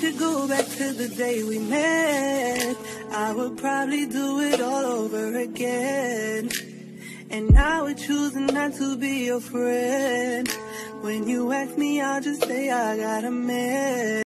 could go back to the day we met, I would probably do it all over again. And now we're choosing not to be your friend. When you ask me, I'll just say I got a man.